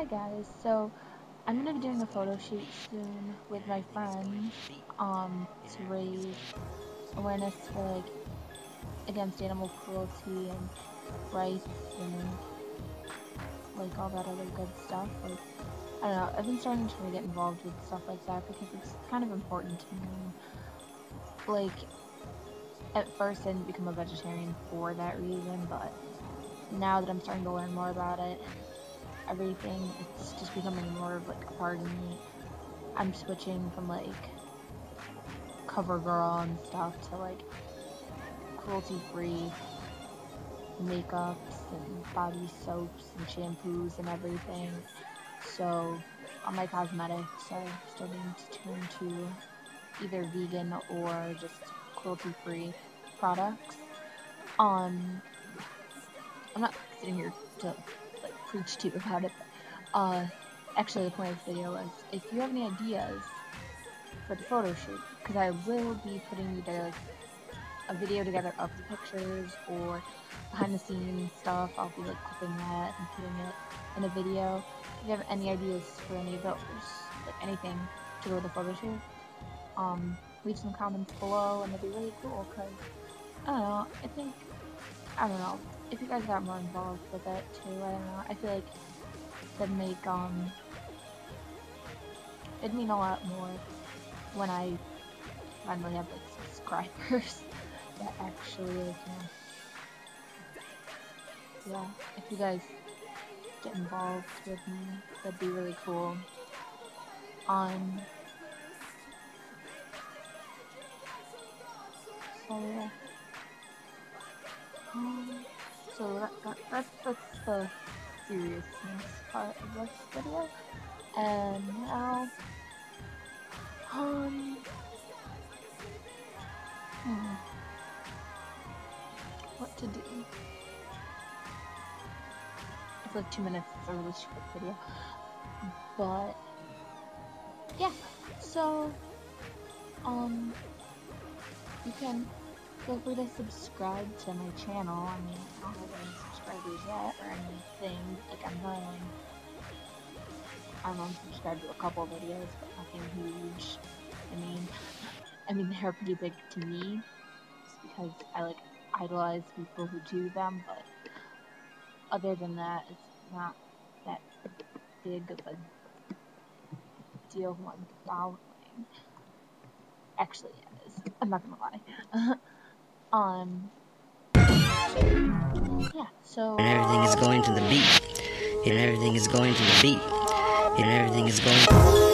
Hi guys, so I'm gonna be doing a photo shoot soon with my friends, um, to raise awareness for like against animal cruelty and rights and like all that other good stuff. Like I don't know, I've been starting to really get involved with stuff like that because it's kind of important to me. Like at first I didn't become a vegetarian for that reason, but now that I'm starting to learn more about it everything. It's just becoming more of like a part of me. I'm switching from like CoverGirl and stuff to like cruelty-free makeups and body soaps and shampoos and everything. So on my cosmetics, I'm starting to turn to either vegan or just cruelty-free products. Um, I'm not sitting here to preach to you about it. Uh, actually, the point of the video was if you have any ideas for the photo shoot, because I will be putting either like a video together of the pictures or behind the scenes stuff. I'll be like clipping that and putting it in a video. If you have any ideas for any of those, like anything to go with the photo shoot, um, leave some comments below and it'd be really cool because I don't know. I think I don't know if you guys got more involved with it too, I don't know. I feel like it'd make um it'd mean a lot more when I finally have like subscribers that actually like you know yeah, if you guys get involved with me, that'd be really cool. Um so yeah. So that, that, that's, that's the seriousness part of this video. And now, um, hmm, what to do? It's like two minutes, it's a really short video. But, yeah, so, um, you can feel free to subscribe to my channel. I mean, I don't have any subscribers yet or anything. Like, I'm going. I'm unsubscribed to a couple videos, but nothing huge. I mean, I mean, they're pretty big to me, just because I, like, idolize people who do them, but other than that, it's not that big of a deal who I'm following. Actually, it is. I'm not gonna lie. Um. Yeah. So. And everything is going to the beat. And everything is going to the beat. And everything is going.